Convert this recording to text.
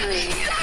Three.